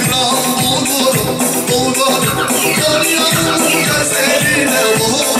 Sevdam bulur, bulur Dünyanın gözlerine vur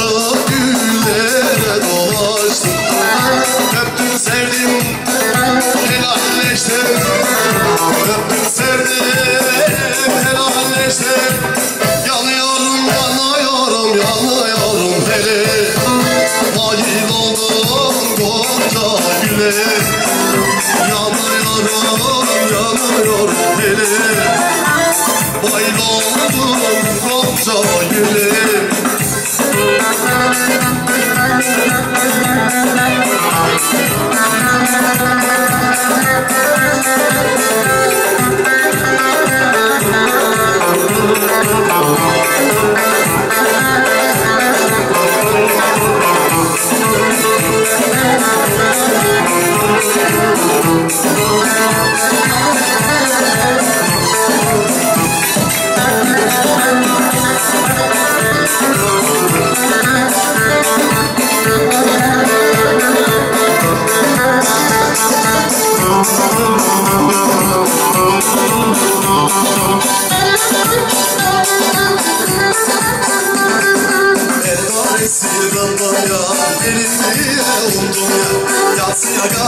Sarmaşık güllere dolaştım. Öptüm sevdim helalleştim Öptüm sevdim helalleştim Yanıyorum yanıyorum yanıyorum hele. Mahil oldum gonca güle. Yanıyorum yanıyorum hele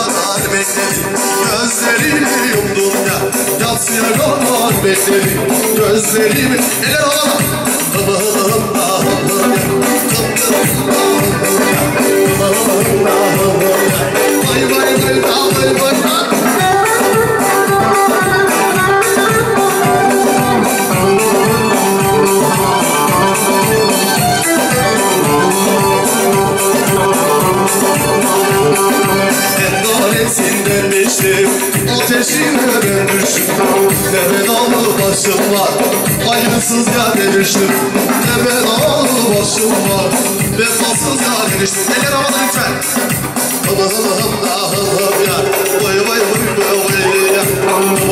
Kadar bekledim gözlerimi yumdum ya Yatsıya kadar bekledim gözlerimi Eller havada Allah'ım başım var Hayırsız yerde düştüm Ne bedalı başım var Vefasız yerde düştüm Eller havada lütfen Allah'ım Allah'ım ya Vay vay vay vay vay ya Allah'ım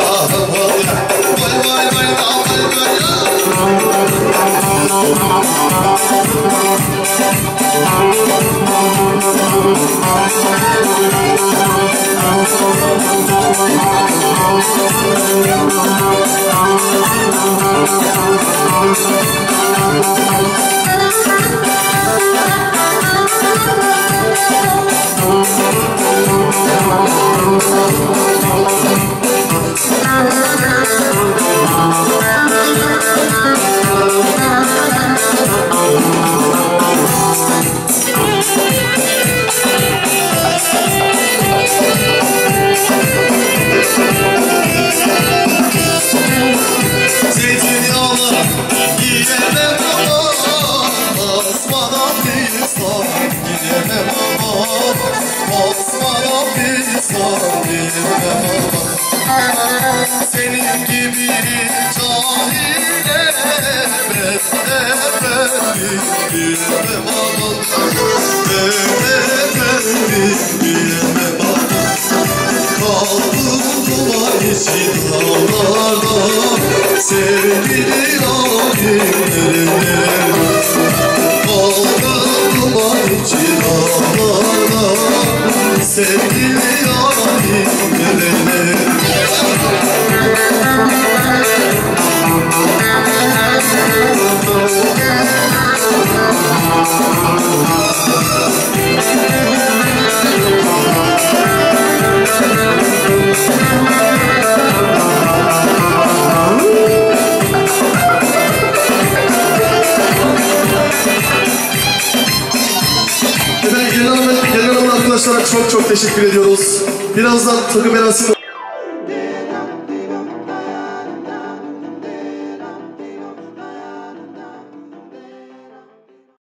Allah'ım ya Vay vay vay vay vay ya Gibi cahile ben efendim bilmem ama arkadaşlara çok çok teşekkür ediyoruz. Birazdan takım merasimi